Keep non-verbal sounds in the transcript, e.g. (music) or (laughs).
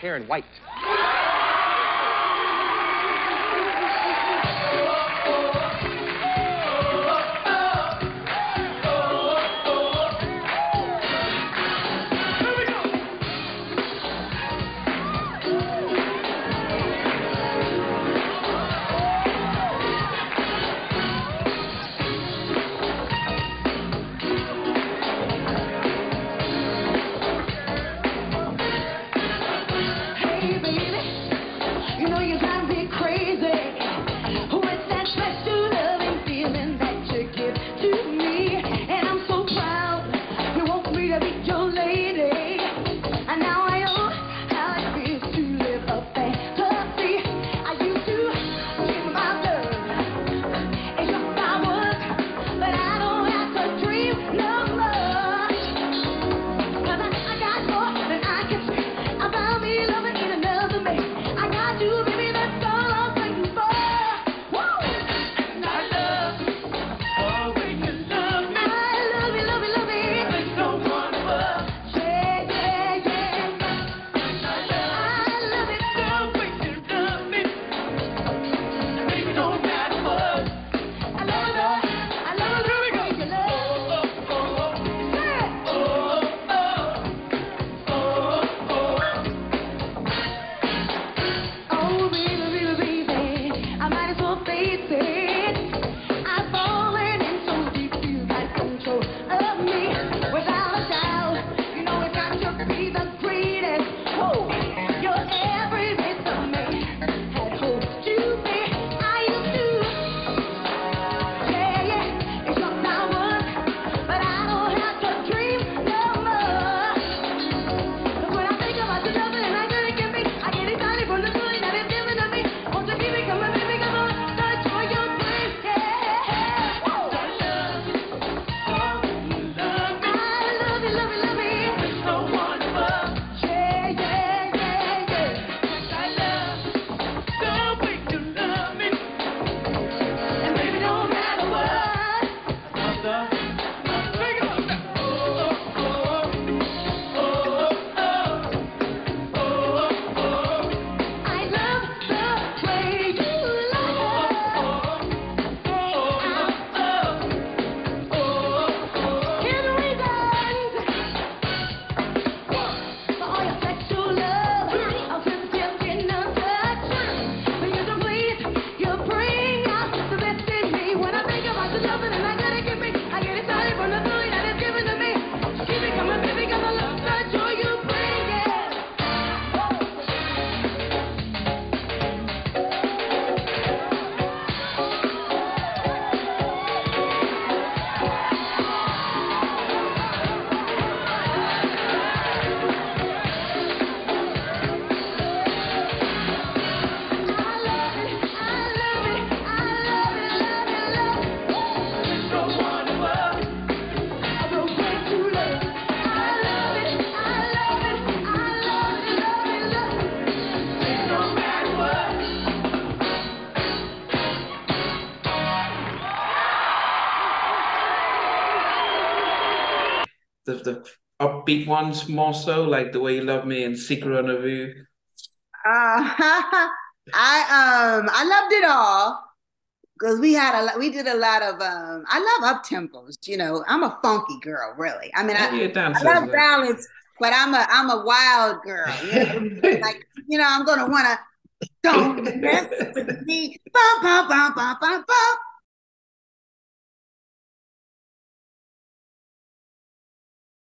Karyn White. You know you got the, the upbeat ones more so, like The Way You Love Me and Secret Rendezvous? Uh, (laughs) I um I loved it all because we had a lot, we did a lot of um I love up tempos, you know. I'm a funky girl, really. I mean I, dancer, I, love balance, but I'm a I'm a wild girl. You know? (laughs) like, you know, I'm gonna wanna don't mess with me. Bum, bum, bum, bum, bum, bum.